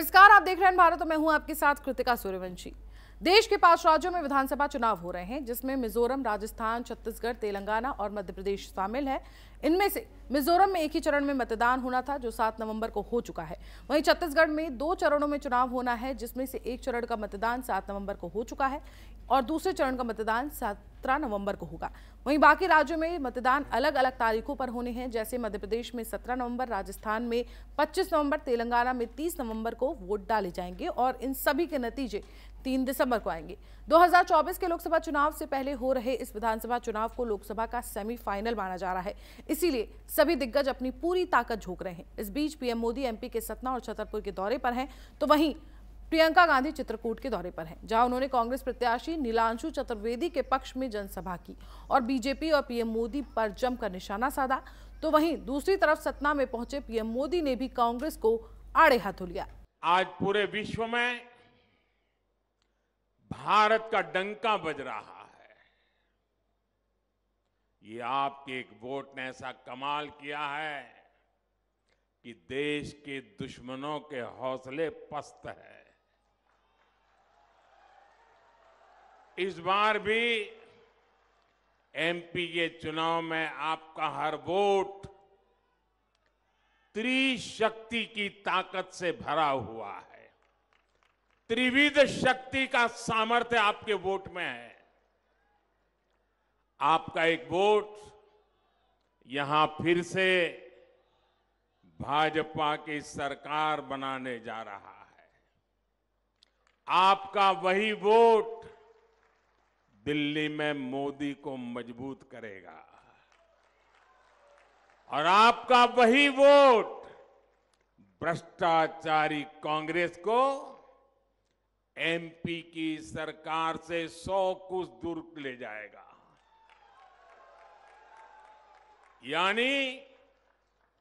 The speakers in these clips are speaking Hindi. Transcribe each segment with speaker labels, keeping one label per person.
Speaker 1: नमस्कार, आप देख रहे हैं भारत और मैं हूँ आपके साथ कृतिका सूर्यवंशी। देश के पाँच राज्यों में विधानसभा चुनाव हो रहे हैं, जिसमें मिजोरम, राजस्थान, छत्तीसगढ़, तेलंगाना और मध्य प्रदेश शामिल है। इनमें से मिजोरम में एक ही चरण में मतदान होना था, जो 7 नवंबर को हो चुका है। वहीं छत्तीसगढ़ में दो चरणों में चुनाव होना है, जिसमें से एक चरण का मतदान 7 नवंबर को हो चुका है। और दूसरे चरण का मतदान सत्रह नवंबर को होगा। वहीं बाकी राज्यों में मतदान अलग अलग तारीखों पर होने हैं, जैसे मध्य प्रदेश में 17 नवंबर, राजस्थान में 25 नवंबर, तेलंगाना में 30 नवंबर को वोट डाले जाएँगे और इन सभी के नतीजे 3 दिसंबर को आएँगे। 2024 के लोकसभा चुनाव से पहले हो रहे इस विधानसभा चुनाव को लोकसभा का सेमीफाइनल माना जा रहा है। इसीलिए सभी दिग्गज अपनी पूरी ताकत झोंक रहे हैं। इस बीच पीएम मोदी, एमपी के सतना और छतरपुर के दौरे पर हैं तो वहीं प्रियंका गांधी चित्रकूट के दौरे पर हैं, जहाँ उन्होंने कांग्रेस प्रत्याशी नीलांशु चतुर्वेदी के पक्ष में जनसभा की और बीजेपी और पीएम मोदी पर जमकर निशाना साधा। तो वहीं दूसरी तरफ़ सतना में पहुँचे पीएम मोदी ने भी कांग्रेस को आड़े हाथों लिया।
Speaker 2: आज पूरे विश्व में भारत का डंका बज रहा है। ये आपके एक वोट ने ऐसा कमाल किया है कि देश के दुश्मनों के हौसले पस्त है। इस बार भी एमपी के चुनाव में आपका हर वोट त्रिशक्ति की ताकत से भरा हुआ है। त्रिविध शक्ति का सामर्थ्य आपके वोट में है। आपका एक वोट यहाँ फिर से भाजपा की सरकार बनाने जा रहा है। आपका वही वोट दिल्ली में मोदी को मज़बूत करेगा। और आपका वही वोट भ्रष्टाचारी कांग्रेस को एमपी की सरकार से सौ कुछ दूर ले जाएगा। यानी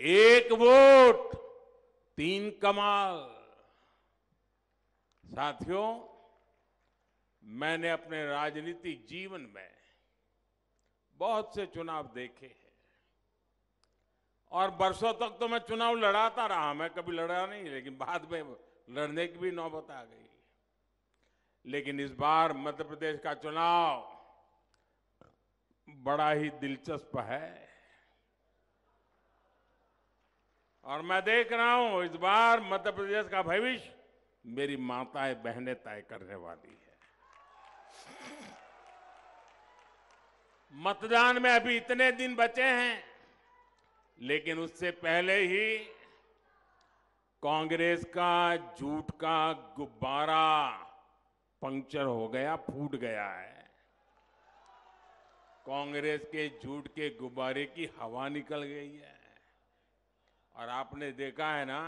Speaker 2: एक वोट, तीन कमाल। साथियों मैंने अपने राजनीतिक जीवन में बहुत से चुनाव देखे हैं। और बरसों तक तो मैं चुनाव लड़ाता रहा, मैं कभी लड़ा नहीं, लेकिन बाद में लड़ने की भी नौबत आ गई। लेकिन इस बार मध्य प्रदेश का चुनाव बड़ा ही दिलचस्प है। और मैं देख रहा हूँ, इस बार मध्य प्रदेश का भविष्य मेरी माताएँ, बहनें तय करने वाली है। मतदान में अभी इतने दिन बचे हैं, लेकिन उससे पहले ही कांग्रेस का झूठ का गुब्बारा पंक्चर हो गया, फूट गया है। कांग्रेस के झूठ के गुब्बारे की हवा निकल गई है। और आपने देखा है ना,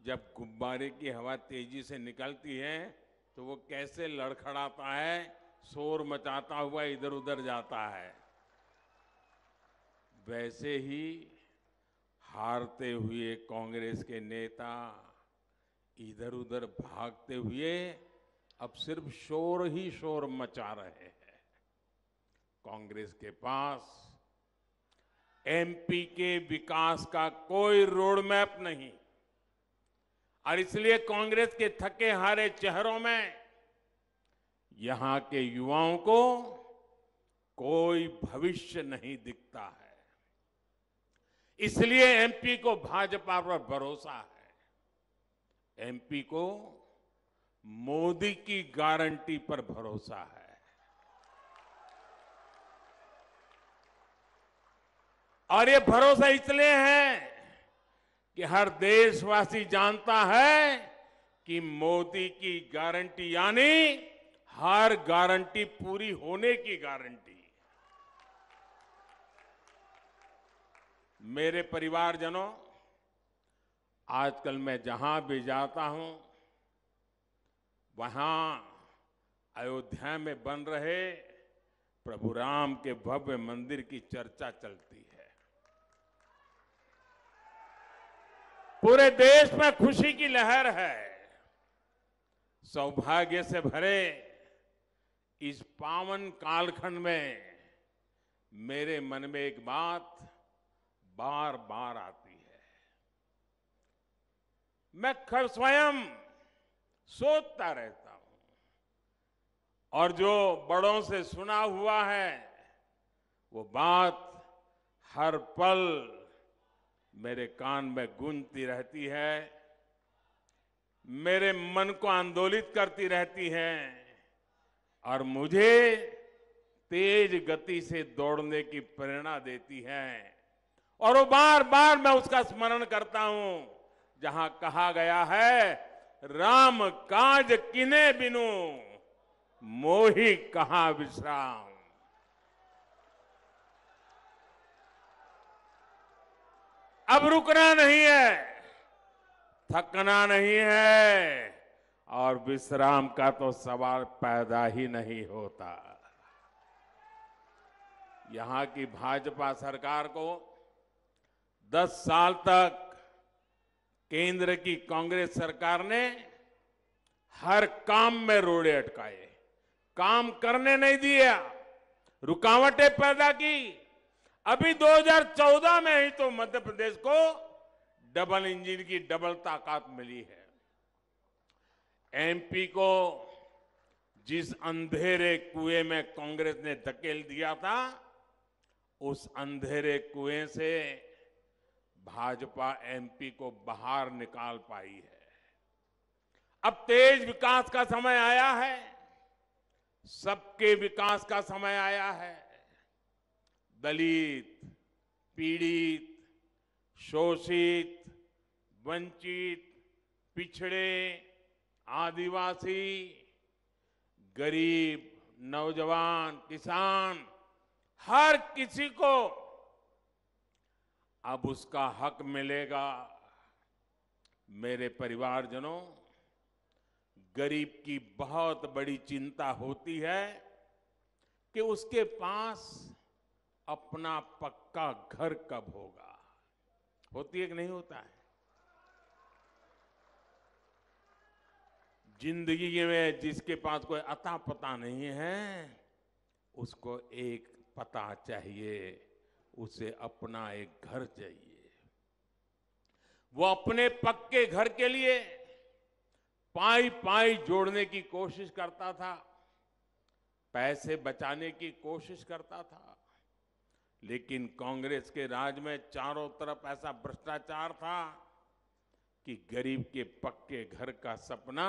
Speaker 2: जब गुब्बारे की हवा तेज़ी से निकलती है तो वो कैसे लड़खड़ाता है शोर मचाता हुआ इधर उधर जाता है। वैसे ही हारते हुए कांग्रेस के नेता इधर उधर भागते हुए अब सिर्फ़ शोर ही शोर मचा रहे हैं। कांग्रेस के पास एमपी के विकास का कोई रोड मैप नहीं। और इसलिए कांग्रेस के थके हारे चेहरों में यहाँ के युवाओं को कोई भविष्य नहीं दिखता है। इसलिए एमपी को भाजपा पर भरोसा है। एमपी को मोदी की गारंटी पर भरोसा है। और ये भरोसा इसलिए है कि हर देशवासी जानता है कि मोदी की गारंटी यानी हर गारंटी पूरी होने की गारंटी। मेरे परिवारजनों, आजकल मैं जहाँ भी जाता हूँ, वहाँ अयोध्या में बन रहे प्रभु राम के भव्य मंदिर की चर्चा चलती है। पूरे देश में खुशी की लहर है। सौभाग्य से भरे इस पावन कालखंड में मेरे मन में एक बात बार बार आती है। मैं ख- स्वयं सोचता रहता हूँ और जो बड़ों से सुना हुआ है, वो बात हर पल मेरे कान में गूंजती रहती है, मेरे मन को आंदोलित करती रहती है। और मुझे तेज गति से दौड़ने की प्रेरणा देती है। और वो बार बार मैं उसका स्मरण करता हूँ, जहाँ कहा गया है, राम काज किने बिनु, मोही कहा विश्राम। अब रुकना नहीं है, थकना नहीं है। और विश्राम का तो सवाल पैदा ही नहीं होता। यहाँ की भाजपा सरकार को 10 साल तक केंद्र की कांग्रेस सरकार ने हर काम में रोड़े अटकाए। काम करने नहीं दिया, रुकावटें पैदा की। अभी 2014 में ही तो मध्य प्रदेश को डबल इंजन की डबल ताकत मिली है। एमपी को जिस अंधेरे कुएँ में कांग्रेस ने धकेल दिया था, उस अंधेरे कुएँ से भाजपा एमपी को बाहर निकाल पाई है। अब तेज विकास का समय आया है, सबके विकास का समय आया है। दलित, पीड़ित, शोषित, वंचित, पिछड़े आदिवासी, गरीब, नौजवान, किसान, हर किसी को अब उसका हक मिलेगा। मेरे परिवारजनों, गरीब की बहुत बड़ी चिंता होती है कि उसके पास अपना पक्का घर कब होगा। होती है कि नहीं होता है? ज़िंदगी में जिसके पास कोई अता पता नहीं है, उसको एक पता चाहिए, उसे अपना एक घर चाहिए। वो अपने पक्के घर के लिए पाई पाई जोड़ने की कोशिश करता था, पैसे बचाने की कोशिश करता था, लेकिन कांग्रेस के राज में चारों तरफ़ ऐसा भ्रष्टाचार था कि गरीब के पक्के घर का सपना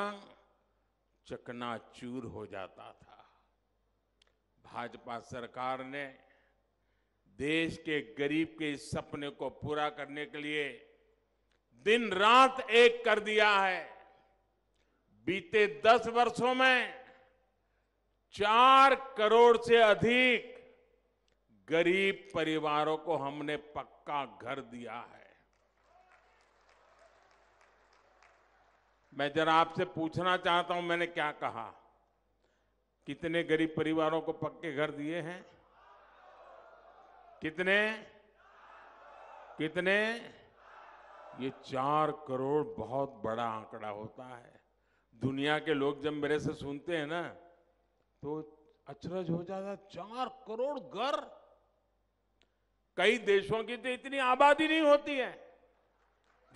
Speaker 2: चकनाचूर हो जाता था। भाजपा सरकार ने देश के गरीब के इस सपने को पूरा करने के लिए दिन रात एक कर दिया है। बीते दस वर्षों में चार करोड़ से अधिक गरीब परिवारों को हमने पक्का घर दिया है। मैं जरा आपसे पूछना चाहता हूँ, मैंने क्या कहा? कितने गरीब परिवारों को पक्के घर दिए हैं? कितने? कितने? ये चार करोड़ बहुत बड़ा आंकड़ा होता है। दुनिया के लोग जब मेरे से सुनते हैं ना तो अचरज हो जाता चार करोड़ घर। कई देशों की तो इतनी आबादी नहीं होती है,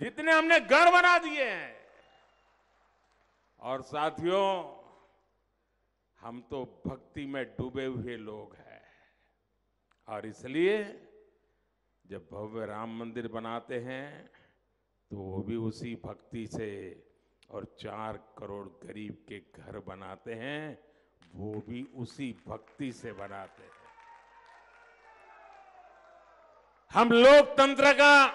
Speaker 2: जितने हमने घर बना दिए हैं। और साथियों, हम तो भक्ति में डूबे हुए लोग हैं। और इसलिए जब भव्य राम मंदिर बनाते हैं तो वो भी उसी भक्ति से और चार करोड़ गरीब के घर बनाते हैं, वो भी उसी भक्ति से बनाते हैं। हम लोकतंत्र का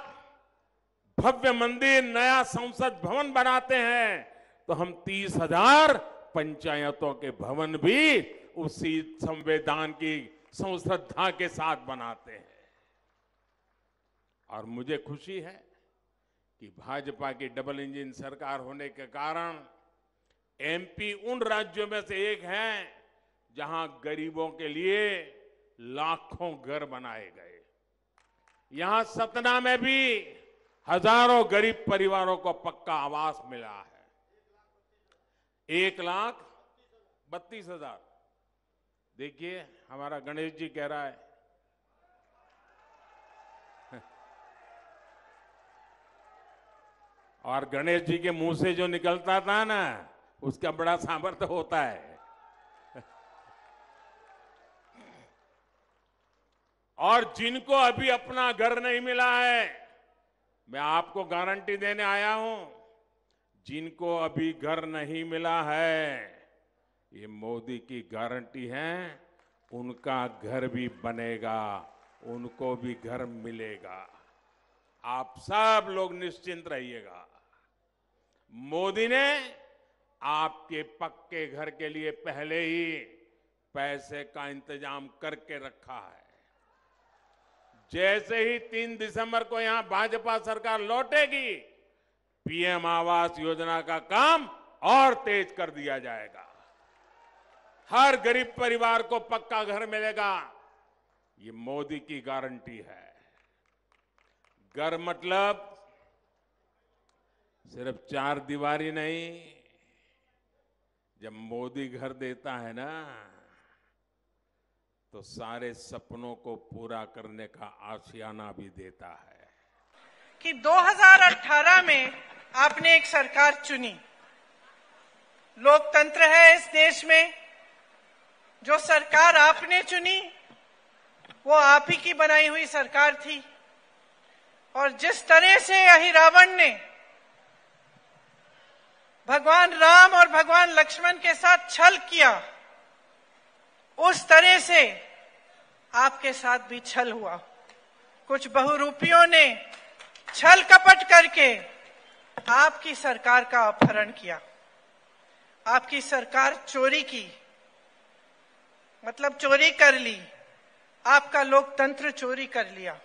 Speaker 2: भव्य मंदिर, नया संसद भवन बनाते हैं। तो हम तीस हज़ार पंचायतों के भवन भी उसी संविधान की संश्रद्धा के साथ बनाते हैं। और मुझे खुशी है कि भाजपा की डबल इंजन सरकार होने के कारण एमपी उन राज्यों में से एक है जहाँ गरीबों के लिए लाखों घर बनाए गए। यहाँ सतना में भी हज़ारों गरीब परिवारों को पक्का आवास मिला है। एक लाख बत्तीस हज़ार। देखिए, हमारा गणेश जी कह रहा है। और गणेश जी के मुँह से जो निकलता था ना, उसका बड़ा सामर्थ्य होता है। और जिनको अभी अपना घर नहीं मिला है, मैं आपको गारंटी देने आया हूँ जिनको अभी घर नहीं मिला है, ये मोदी की गारंटी है, उनका घर भी बनेगा, उनको भी घर मिलेगा। आप सब लोग निश्चिंत रहिएगा। मोदी ने आपके पक्के घर के लिए पहले ही पैसे का इंतज़ाम करके रखा है। जैसे ही तीन दिसंबर को यहाँ भाजपा सरकार लौटेगी पीएम आवास योजना का काम और तेज कर दिया जाएगा। हर गरीब परिवार को पक्का घर मिलेगा। ये मोदी की गारंटी है। घर मतलब सिर्फ़ चार दीवारी नहीं, जब मोदी घर देता है ना तो सारे सपनों को पूरा करने का आशियाना भी देता है।
Speaker 3: कि 2018 में आपने एक सरकार चुनी। लोकतंत्र है इस देश में। जो सरकार आपने चुनी, वो आप ही की बनाई हुई सरकार थी। और जिस तरह से यही रावण ने भगवान राम और भगवान लक्ष्मण के साथ छल किया, उस तरह से आपके साथ भी छल हुआ। कुछ बहुरूपियों ने छल कपट करके आपकी सरकार का अपहरण किया। आपकी सरकार चोरी की। मतलब चोरी कर ली। आपका लोकतंत्र चोरी कर लिया।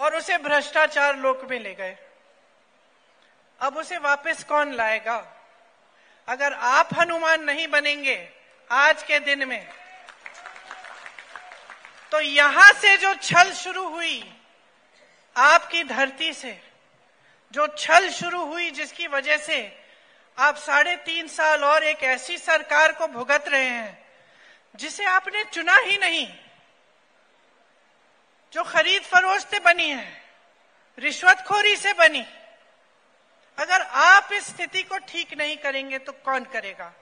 Speaker 3: और उसे भ्रष्टाचार लोक में ले गए। अब उसे वापस कौन लाएगा? अगर आप हनुमान नहीं बनेंगे आज के दिन में तो यहाँ से जो छल शुरू हुई आपकी धरती से, जो छल शुरू हुई जिसकी वजह से आप साढ़े तीन साल और एक ऐसी सरकार को भुगत रहे हैं, जिसे आपने चुना ही नहीं, जो खरीद फरोश से बनी है, रिश्वतखोरी से बनी। अगर आप इस स्थिति को ठीक नहीं करेंगे तो कौन करेगा?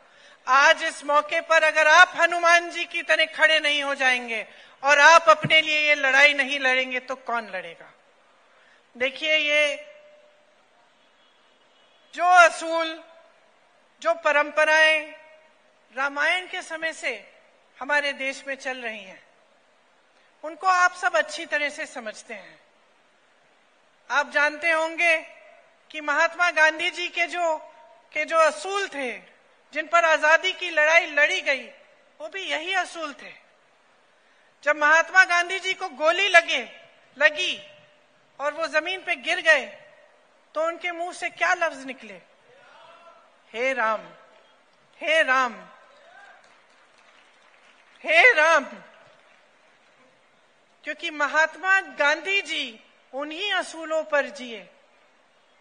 Speaker 3: आज इस मौके पर अगर आप हनुमान जी की तरह खड़े नहीं हो जाएँगे और आप अपने लिए ये लड़ाई नहीं लड़ेंगे तो कौन लड़ेगा? देखिए ये जो असूल, जो परंपराएँ रामायण के समय से हमारे देश में चल रही हैं, उनको आप सब अच्छी तरह से समझते हैं। आप जानते होंगे कि महात्मा गांधी जी के जो के जो असूल थे, जिन पर आज़ादी की लड़ाई लड़ी गई, वो भी यही असूल थे। जब महात्मा गांधी जी को गोली लगे, लगी और वो ज़मीन पे गिर गए तो उनके मुँह से क्या लफ्ज निकले? हे राम हे राम हे राम। क्योंकि महात्मा गांधी जी उन्हीं असूलों पर जिए,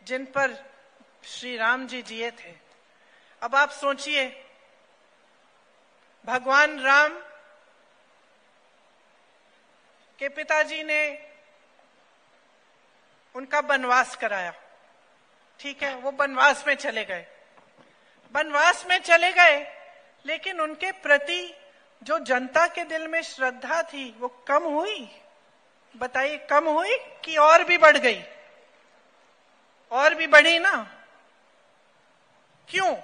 Speaker 3: जिन पर श्री राम जी जिए थे। अब आप सोचिए, भगवान राम के पिताजी ने उनका बनवास कराया। ठीक है, वो बनवास में चले गए। बनवास में चले गए, लेकिन उनके प्रति जो जनता के दिल में श्रद्धा थी, वो कम हुई। बताइए, कम हुई कि और भी बढ़ गई? और भी बढ़ी ना? क्यों?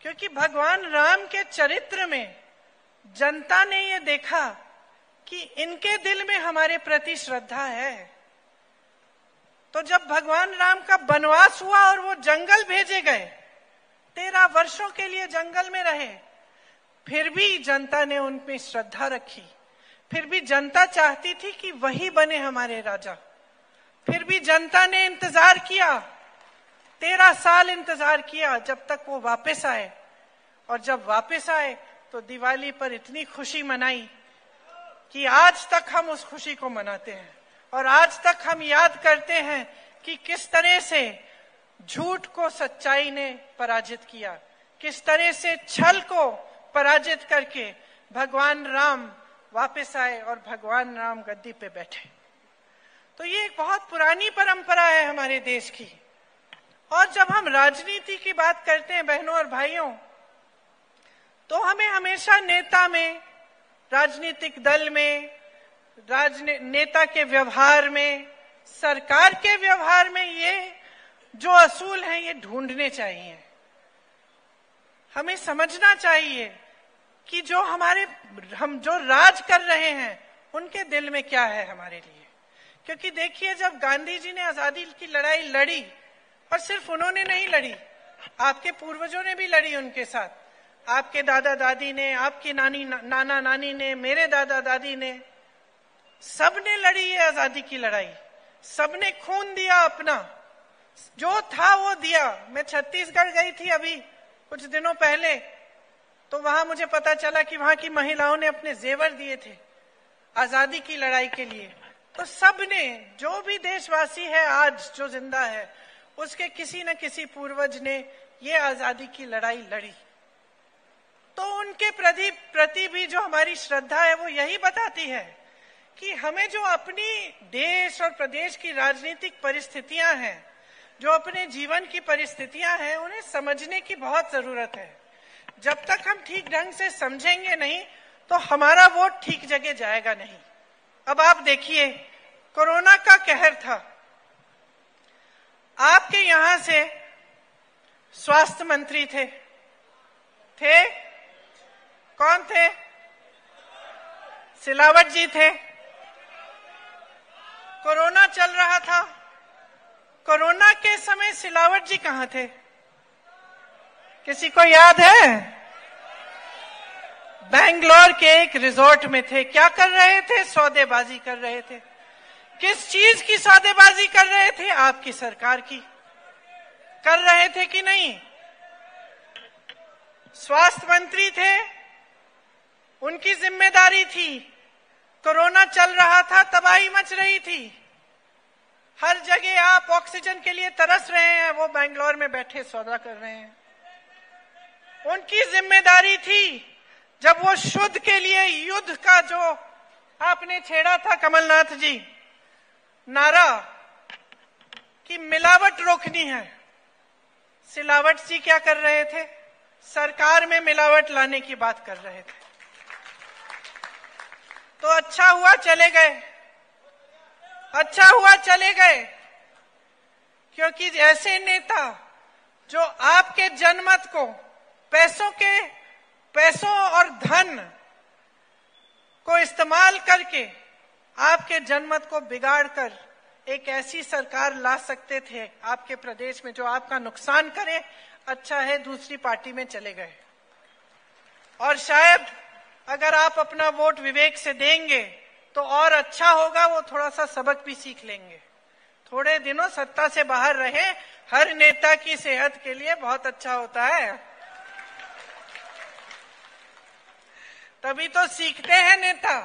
Speaker 3: क्योंकि भगवान राम के चरित्र में जनता ने ये देखा कि इनके दिल में हमारे प्रति श्रद्धा है। तो जब भगवान राम का वनवास हुआ और वो जंगल भेजे गए, तेरह वर्षों के लिए जंगल में रहे, फिर भी जनता ने उनमें श्रद्धा रखी। फिर भी जनता चाहती थी कि वही बने हमारे राजा। फिर भी जनता ने इंतज़ार किया। तेरह साल इंतज़ार किया जब तक वो वापस आए। और जब वापस आए तो दिवाली पर इतनी खुशी मनाई कि आज तक हम उस खुशी को मनाते हैं। और आज तक हम याद करते हैं कि किस तरह से झूठ को सच्चाई ने पराजित किया, किस तरह से छल को पराजित करके भगवान राम वापस आए और भगवान राम गद्दी पे बैठे। तो ये एक बहुत पुरानी परंपरा है हमारे देश की। और जब हम राजनीति की बात करते हैं, बहनों और भाइयों तो हमें हमेशा नेता में, राजनीतिक दल में राजने नेता के व्यवहार में सरकार के व्यवहार में ये जो असूल हैं ये ढूँढने चाहिए। हमें समझना चाहिए कि जो हमारे हम जो राज कर रहे हैं उनके दिल में क्या है हमारे लिए। क्योंकि देखिए जब गांधी जी ने आज़ादी की लड़ाई लड़ी और सिर्फ़ उन्होंने नहीं लड़ी आपके पूर्वजों ने भी लड़ी उनके साथ। आपके दादा दादी ने आपकी नानी ना, नाना नानी ने मेरे दादा दादी ने सबने लड़ी है आज़ादी की लड़ाई। सबने खून दिया अपना। जो था वो दिया। मैं छत्तीसगढ़ गई थी अभी, कुछ दिनों पहले। तो वहाँ मुझे पता चला कि वहाँ की महिलाओं ने अपने जेवर दिए थे आज़ादी की लड़ाई के लिए। तो सबने, जो भी देशवासी है आज, जो ज़िंदा है, उसके किसी न किसी पूर्वज ने ये आज़ादी की लड़ाई लड़ी। तो उनके प्रति प्रति भी जो हमारी श्रद्धा है, वो यही बताती है कि हमें जो अपनी देश और प्रदेश की राजनीतिक परिस्थितियाँ हैं, जो अपने जीवन की परिस्थितियाँ हैं, उन्हें समझने की बहुत ज़रूरत है। जब तक हम ठीक ढंग से समझेंगे नहीं तो हमारा वोट ठीक जगह जाएगा नहीं। अब आप देखिए, कोरोना का कहर था। आपके यहाँ से स्वास्थ्य मंत्री थे। थे? कौन थे? सिलावट जी थे। कोरोना चल रहा था। कोरोना के समय सिलावट जी कहाँ थे? किसी को याद है? बैंगलोर के एक रिजोर्ट में थे। क्या कर रहे थे? सौदेबाजी कर रहे थे। किस चीज़ की सौदेबाजी कर रहे थे? आपकी सरकार की। कर रहे थे कि नहीं? स्वास्थ्य मंत्री थे। उनकी ज़िम्मेदारी थी। कोरोना चल रहा था, तबाही मच रही थी। हर जगह आप ऑक्सीजन के लिए तरस रहे हैं, वो बैंगलोर में बैठे सौदा कर रहे हैं। उनकी ज़िम्मेदारी थी, जब वो शुद्ध के लिए युद्ध का जो आपने छेड़ा था, कमलनाथ जी, नारा कि मिलावट रोकनी है। सिलावट जी क्या कर रहे थे? सरकार में मिलावट लाने की बात कर रहे थे। तो अच्छा हुआ चले गए। अच्छा हुआ चले गए। क्योंकि ऐसे नेता जो आपके जनमत को, पैसों के, पैसों और धन को इस्तेमाल करके आपके जनमत को बिगाड़ कर एक ऐसी सरकार ला सकते थे आपके प्रदेश में जो आपका नुकसान करे अच्छा है, दूसरी पार्टी में चले गए। और शायद अगर आप अपना वोट विवेक से देंगे तो और अच्छा होगा, वो थोड़ा सा सबक भी सीख लेंगे। थोड़े दिनों सत्ता से बाहर रहे, हर नेता की सेहत के लिए बहुत अच्छा होता है। तभी तो सीखते हैं नेता।